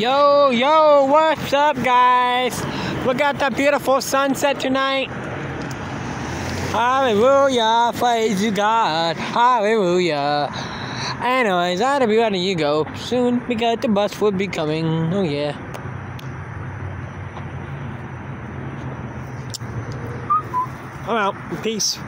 Yo, yo, what's up, guys? We got that beautiful sunset tonight. Hallelujah, praise you, God. Hallelujah. Anyways, I'll be letting you go soon because the bus will be coming. Oh, yeah. I'm out. Peace.